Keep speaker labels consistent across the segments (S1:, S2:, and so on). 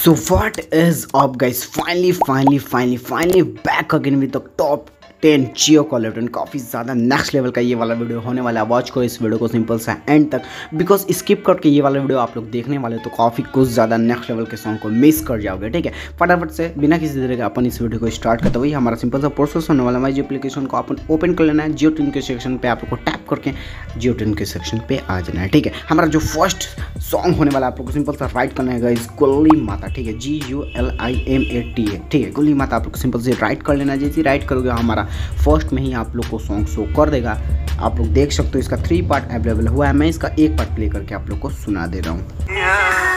S1: So what is up guys? Finally, finally, finally, finally back again with the top ten Jio caller काफ़ी ज़्यादा next level का ये वाला video होने वाला है। वॉच को इस वीडियो को सिंपल सा एंड तक। बिकॉज़ स्किप करके ये वाला वीडियो आप लोग देखने वाले तो काफ़ी कुछ ज़्यादा नेक्स्ट लेवल के सॉन्ग को मिस कर जाओगे, ठीक है? फटाफट से बिना किसी तरह के अपन इस वीडियो को स्टार्ट करते वही हमारा सिंपल सा प्रोसेस होने वाला है। जियो एप्लीकेशन को अपन ओपन कर लेना है। जियो टिन के सेक्शन पर आप लोग को टैप करके जियो टिन के सेक्शन पर आ जाना है, ठीक है? हमारा जो फ़र्स्ट सॉन्ग होने वाला है, आप लोग को सिंपल सा राइट करना है इस गुल्ली माता ठीक है? G U L I M A T A ठीक है? गुल्ली माता आप लोग को सिंपल से राइट कर लेना जैसे राइट करोगे, हमारा फ़र्स्ट में ही आप लोग को सॉन्ग शो कर देगा। आप लोग देख सकते हो इसका थ्री पार्ट अवेलेबल हुआ है। मैं इसका एक पार्ट प्ले करके आप लोग को सुना दे रहा हूँ।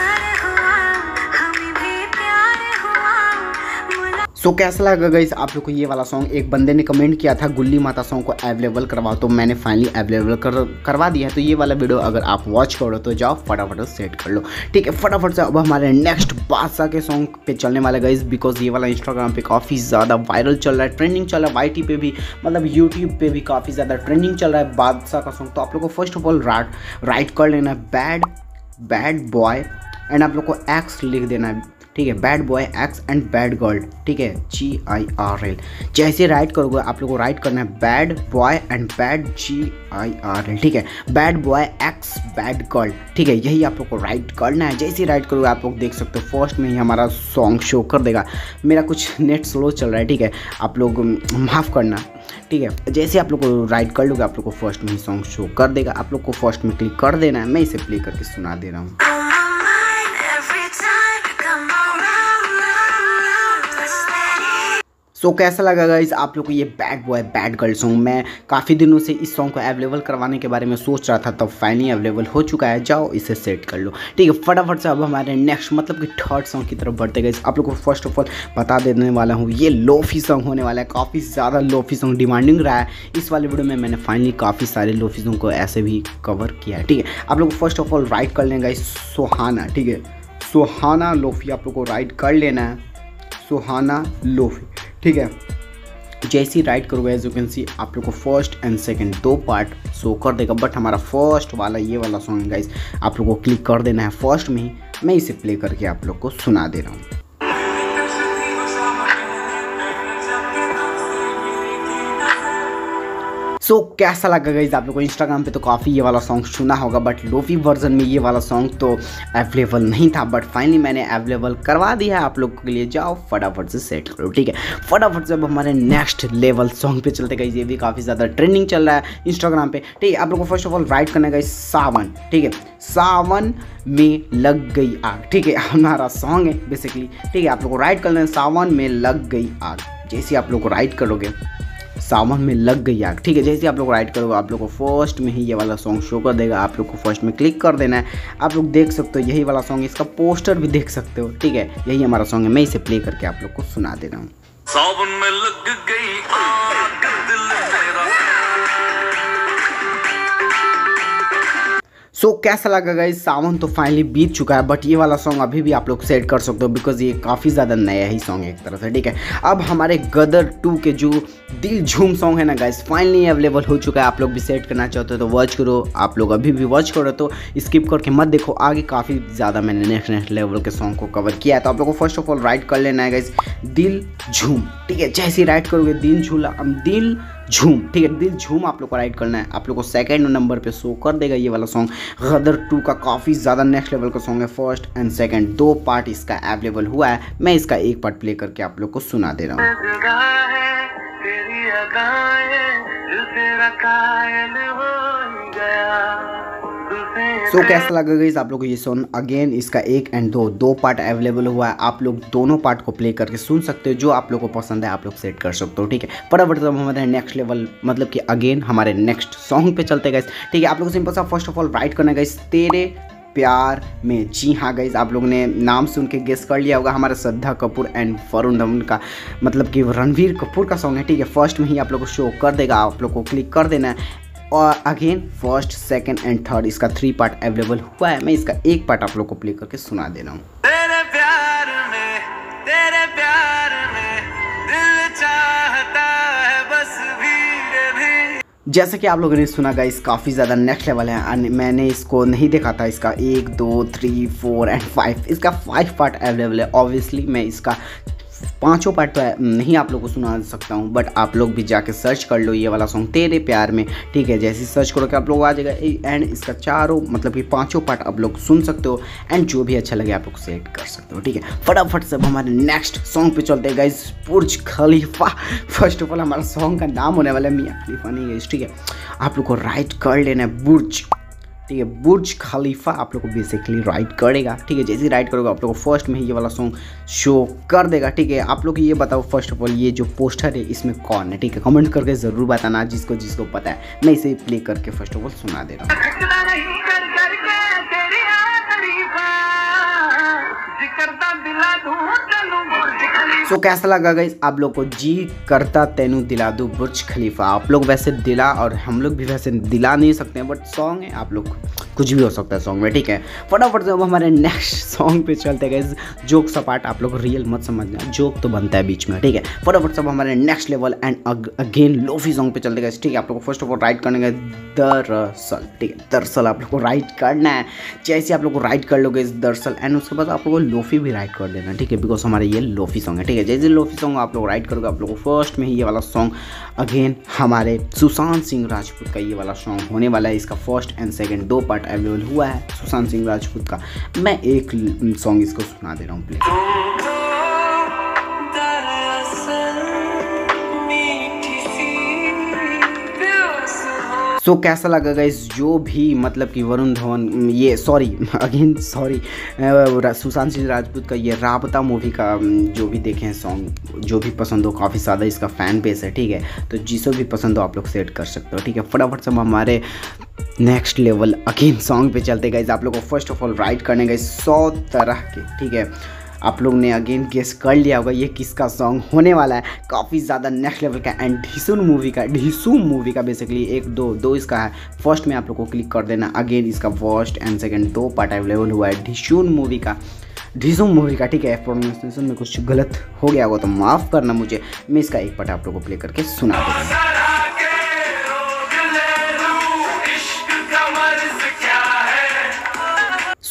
S1: सो so, कैसा लगा गई आप लोग को ये वाला सॉन्ग एक बंदे ने कमेंट किया था गुल्ली माता सॉन्ग को अवेलेबल करवाओ तो मैंने फाइनली अवेलेबल कर करवा दिया है। तो ये वाला वीडियो अगर आप वॉच करो तो जाओ फटाफट सेट कर लो। ठीक है फटाफट से अब हमारे नेक्स्ट बादशाह के सॉन्ग पे चलने वाले गई बिकॉज़ ये वाला इंस्टाग्राम पे काफ़ी ज़्यादा वायरल चल रहा है ट्रेंडिंग चल रहा है YT पे भी मतलब यूट्यूब पे भी काफ़ी ज़्यादा ट्रेंडिंग चल रहा है बादशाह का सॉन्ग तो आप लोग को फ़र्स्ट ऑफ़ ऑल राइट कर लेना है बैड बैड बॉय एंड आप लोग को एक्स लिख देना है। ठीक है bad boy X and bad girl ठीक है जी आई आर एल जैसे राइट करोगे, आप लोग को राइट करना है bad boy and bad G I R L ठीक है? Bad boy X bad girl ठीक है, यही आप लोग को राइट करना है। जैसे राइट करोगे, आप लोग देख सकते हो फ़र्स्ट में ही हमारा सॉन्ग शो कर देगा। मेरा कुछ नेट स्लो चल रहा है, ठीक है, आप लोग माफ़ करना, ठीक है। जैसे आप लोग को राइट कर लोगे, आप लोग को फ़र्स्ट में ही सॉन्ग शो कर देगा। आप लोग को फ़र्स्ट में क्लिक कर देना है, मैं इसे प्ले करके सुना दे रहा हूँ। सो so, कैसा लगा गाइज़ आप लोग को ये bad boy bad girl song मैं काफ़ी दिनों से इस सॉन्ग को अवेलेबल करवाने के बारे में सोच रहा था तब फाइनली अवेलेबल हो चुका है। जाओ इसे सेट कर लो। ठीक है फटाफट से अब हमारे नेक्स्ट मतलब कि थर्ड सॉन्ग की तरफ़ बढ़ते गए आप लोग को फ़र्स्ट ऑफ़ ऑल बता देने वाला हूँ ये लोफी सॉन्ग होने वाला है। काफ़ी ज़्यादा लोफी सॉन्ग डिमांडिंग रहा है। इस वाले वीडियो में मैंने फाइनली काफ़ी सारे लोफी सॉन्ग को ऐसे भी कवर किया है। ठीक है आप लोग फ़र्स्ट ऑफ़ ऑल राइट कर लेंगे सुहाना ठीक है सुहाना लोफी आप लोग को राइट कर लेना है। सुहाना लोफी ठीक है? जैसी राइट करोगे एज यू कैन सी आप लोग को फ़र्स्ट एंड सेकंड दो पार्ट शो कर देगा बट हमारा फ़र्स्ट वाला, ये वाला सॉन्ग गाइस आप लोग को क्लिक कर देना है फ़र्स्ट में ही। मैं इसे प्ले करके आप लोग को सुना दे रहा हूँ। सो so, कैसा लगा गई आप लोग को इंस्टाग्राम पे तो काफ़ी ये वाला सॉन्ग सुना होगा बट लोफी वर्जन में ये वाला सॉन्ग तो अवेलेबल नहीं था बट फाइनली मैंने अवेलेबल करवा दिया है आप लोगों के लिए। जाओ फटाफट से सेट करो ठीक है? फटाफट से अब हमारे नेक्स्ट लेवल सॉन्ग पे चलते गई ये भी काफ़ी ज़्यादा ट्रेंडिंग चल रहा है इंस्टाग्राम पे ठीक है? आप लोग को फ़र्स्ट ऑफ़ ऑल राइट करना गई सावन ठीक है? सावन में लग गई आग ठीक है? हमारा सॉन्ग है बेसिकली ठीक है? आप लोग को राइट करना है सावन में लग गई आग। जैसे आप लोग को राइट करोगे सावन में लग गई आग। ठीक है, जैसे आप लोग राइट करोगे, आप लोग को फ़र्स्ट में ही ये वाला सॉन्ग शो कर देगा। आप लोग को फ़र्स्ट में क्लिक कर देना है। आप लोग देख सकते हो, यही वाला सॉन्ग इसका पोस्टर भी देख सकते हो। ठीक है, यही हमारा सॉन्ग है। मैं इसे प्ले करके आप लोग को सुना दे रहा हूँ। सावन में लग गई आग सो so, कैसा लगा गाइज़ सावन तो फाइनली बीत चुका है बट ये वाला सॉन्ग अभी भी आप लोग सेट कर सकते हो बिकॉज़ ये काफ़ी ज़्यादा नया ही सॉन्ग है एक तरह से ठीक है? अब हमारे गदर टू के जो दिल झूम सॉन्ग है ना गाइज़ फाइनली अवेलेबल हो चुका है आप लोग भी सेट करना चाहते हो तो वॉच करो आप लोग अभी भी वॉच करो तो स्किप करके मत देखो आगे काफ़ी ज़्यादा मैंने नेक्स्ट नेक्स्ट लेवल के सॉन्ग को कवर किया है। तो आप लोग को फ़र्स्ट ऑफ़ ऑल राइट कर लेना है गाइज़ दिल झूम ठीक है? जैसे राइट करोगे दिल झूला दिल झूम, ठीक है? दिल झूम आप लोग को राइट करना है। आप लोग को सेकंड नंबर पे शो कर देगा ये वाला सॉन्ग गदर टू का काफ़ी ज़्यादा नेक्स्ट लेवल का सॉन्ग है फ़र्स्ट एंड सेकंड दो पार्ट इसका अवेलेबल हुआ है। मैं इसका एक पार्ट प्ले करके आप लोग को सुना दे रहा हूँ। सो so, कैसा लगा गई आप लोग को ये सॉन्ग अगेन इसका एक एंड दो दो पार्ट अवेलेबल हुआ है। आप लोग दोनों पार्ट को प्ले करके सुन सकते हो जो आप लोग को पसंद है आप लोग सेट कर सकते हो ठीक है? फटाफट तो हमारे नेक्स्ट लेवल मतलब कि अगेन हमारे नेक्स्ट सॉन्ग पे चलते गए ठीक है आप लोग सिंपल सा फ़र्स्ट ऑफ़ ऑल राइट करना गई तेरे प्यार में जी हाँ गई आप लोगों ने नाम सुन के गेस कर लिया होगा। हमारा श्रद्धा कपूर एंड वरुण धवन का मतलब कि रणवीर कपूर का सॉन्ग है ठीक है? फ़र्स्ट में ही आप लोग को शो कर देगा आप लोग को क्लिक कर देना है। और again first second and third इसका थ्री पार्ट अवेलेबल हुआ है। मैं इसका एक पार्ट आप लोग को प्ले करके सुना दे रहा हूँ। जैसे कि आप लोगों ने सुना गाइस काफ़ी ज़्यादा नेक्स्ट लेवल है मैंने इसको नहीं देखा था। इसका एक दो थ्री फोर एंड फाइव इसका फाइव पार्ट अवेलेबल है। ऑब्वियसली मैं इसका पाँचों पार्ट तो नहीं आप लोग को सुना सकता हूँ बट आप लोग भी जाके सर्च कर लो ये वाला सॉन्ग तेरे प्यार में। ठीक है, जैसे सर्च करो कि आप लोग आ जाएगा। एंड इसका चारों मतलब कि पाँचों पार्ट आप लोग सुन सकते हो। एंड जो भी अच्छा लगे आप लोग सेलेक्ट कर सकते हो। ठीक है, फटाफट से हमारे नेक्स्ट सॉन्ग पे चलते हैं guys Burj Khalifa. First of all हमारा सॉन्ग का नाम होने वाला है मियाँ खलीफा, नहीं है ठीक है, आप लोग को राइट कर लेना है बुर्ज ठीक है, बुर्ज खलीफा आप लोग को बेसिकली राइट करेगा। ठीक है, जैसे राइट करोगे, आप लोग को फ़र्स्ट में ही ये वाला सॉन्ग शो कर देगा। ठीक है, आप लोग ये बताओ फ़र्स्ट ऑफ़ ऑल ये जो पोस्टर है, इसमें कौन है? ठीक है कमेंट करके ज़रूर बताना, जिसको जिसको पता है। मैं इसे प्ले करके फ़र्स्ट ऑफ़ ऑल सुना दे रहा हूँ सो so, कैसा लगा गई आप लोग को जी करता तेनू दिला दू बुर्ज खलीफा। आप लोग वैसे दिला और हम लोग भी वैसे दिला नहीं सकते हैं बट सॉन्ग है आप लोग कुछ भी हो सकता है सॉन्ग में ठीक है? फटाफट से अब हमारे नेक्स्ट सॉन्ग पे चलते गए जोक सपाट आप लोग रियल मत समझना जोक तो बनता है बीच में ठीक है? फटाफट से अब हमारे next level and again lofi song पे चलते गए ठीक है? आप लोग को फ़र्स्ट ऑफ़ ऑल राइट करने गए दरअसल ठीक है? दरअसल आप लोग को राइट करना है। जैसे आप लोग को राइट कर लोगे दरअसल एंड उसके बाद आप लोग को लोफी भी राइट कर देना, ठीक है? बिकॉज़ हमारे ये लोफी सॉन्ग है, ठीक है? जैसे लोफी सॉन्ग आप लोग राइट करोगे, आप लोगों को फ़र्स्ट में ही ये वाला सॉन्ग अगेन हमारे सुशांत सिंह राजपूत का ये वाला सॉन्ग होने वाला है, इसका फ़र्स्ट एंड सेकेंड दो पार्ट अवेलेबल हुआ है सुशांत सिंह राजपूत का। मैं एक सॉन्ग इसको सुना दे रहा हूँ प्लीज़ सो so, कैसा लगा गाइस जो भी मतलब कि वरुण धवन ये sorry again sorry Sushant Singh Rajput का ये राबता मूवी का जो भी देखें सॉन्ग जो भी पसंद हो काफ़ी ज़्यादा इसका फ़ैन बेस है ठीक है? तो जिसको भी पसंद हो आप लोग सेट कर सकते हो ठीक है? फटाफट से हमारे नेक्स्ट लेवल अगेन सॉन्ग पे चलते गए आप लोग को फ़र्स्ट ऑफ़ ऑल राइट करने गए सौ तरह के ठीक है? आप लोग ने अगेन गेस कर लिया होगा ये किसका सॉन्ग होने वाला है। काफ़ी ज़्यादा नेक्स्ट लेवल का एंड ढिसुन मूवी का ढिसुम मूवी का बेसिकली एक दो दो इसका है। फ़र्स्ट में आप लोग को क्लिक कर देना। अगेन इसका फ़र्स्ट एंड सेकेंड दो पार्ट अवेलेबल हुआ है ढिसुन मूवी का। ढिसुम मूवी का, ठीक है प्रोनाउंसिएशन में कुछ गलत हो गया होगा तो माफ़ करना मुझे। मैं इसका एक पार्ट आप लोग को प्ले करके सुना दूँगा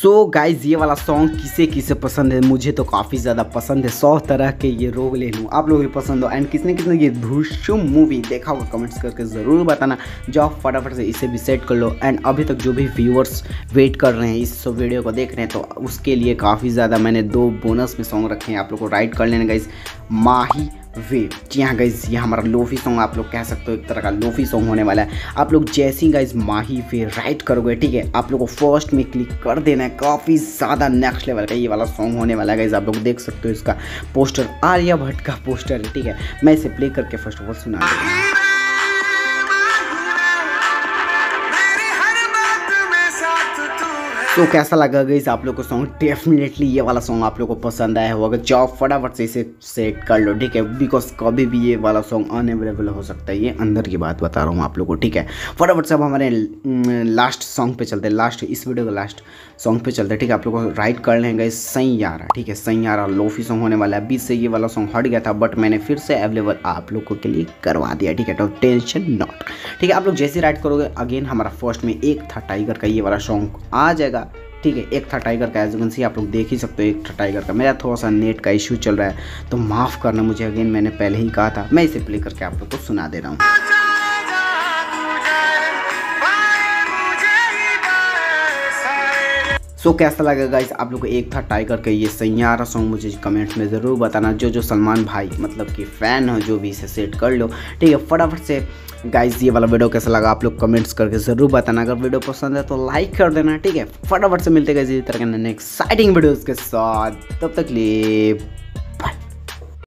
S1: सो so, गाइज़ ये वाला सॉन्ग किसे किसे पसंद है? मुझे तो काफ़ी ज़्यादा पसंद है। सौ तरह के ये रोग ले लूँ। आप लोग भी पसंद हो। एंड किसने किसने ये धूशुम मूवी देखा होगा कमेंट्स करके ज़रूर बताना। जाओ फटाफट से इसे भी सेट कर लो। एंड अभी तक जो भी व्यूअर्स वेट कर रहे हैं इस वीडियो को देख रहे हैं तो उसके लिए काफ़ी ज़्यादा मैंने दो बोनस में सॉन्ग रखे हैं। आप लोग को राइट कर लेना गाइज़ माही वे। जी हाँ गाइज़ ये हमारा लोफी सॉन्ग आप लोग कह सकते हो, एक तरह का लोफी सॉन्ग होने वाला है। आप लोग जैसे ही गाइज़ माही वे राइट करोगे, ठीक है? आप लोग को फ़र्स्ट में क्लिक कर देना है। काफ़ी ज़्यादा नेक्स्ट लेवल का ये वाला सॉन्ग होने वाला है गाइज़ आप लोग देख सकते हो इसका पोस्टर आर्या भट्ट का पोस्टर है ठीक है? मैं इसे प्ले करके फ़र्स्ट ऑफ़ ऑल सुना दूँगा तो कैसा लगा गई आप लोग को सॉन्ग डेफिनेटली ये वाला सॉन्ग आप लोग को पसंद आया होगा। जाओ फटाफट से इसे सेट कर लो, ठीक है? बिकॉज़ कभी भी ये वाला सॉन्ग अनअवेलेबल हो सकता है। ये अंदर की बात बता रहा हूँ आप लोग को, ठीक है? फटाफट से अब हमारे लास्ट सॉन्ग पे चलते हैं। लास्ट इस वीडियो का लास्ट सॉन्ग पे चलते हैं, ठीक है? आप लोग को राइट कर लेंगे सही यारा ठीक है? सही यारा लोफी सॉन्ग होने वाला है। बीच से ये वाला सॉन्ग हट गया था बट मैंने फिर से अवेलेबल आप लोगों के लिए करवा दिया, ठीक है? तो टेंशन नॉट ठीक है? आप लोग जैसे राइट करोगे अगेन हमारा फ़र्स्ट में एक था टाइगर का ये वाला सॉन्ग आ जाएगा। ठीक है, एक था टाइगर का एज सी आप लोग देख ही सकते हो, एक था टाइगर का। मेरा थोड़ा सा नेट का इशू चल रहा है तो माफ़ करना मुझे अगेन मैंने पहले ही कहा था, मैं इसे प्ले करके आप लोग को सुना दे रहा हूँ। सो so, कैसा लगा गाइस आप लोग को एक था टाइगर का ये सैयारा सॉन्ग मुझे कमेंट्स में ज़रूर बताना। जो जो सलमान भाई मतलब कि फ़ैन हो जो भी इसे सेट कर लो। ठीक है फटाफट से गाइस ये वाला वीडियो कैसा लगा आप लोग कमेंट्स करके ज़रूर बताना। अगर वीडियो पसंद है तो लाइक कर देना ठीक है? फटाफट से मिलते गए इसी तरह के एक्साइटिंग वीडियोज़ के साथ। तब तक लिए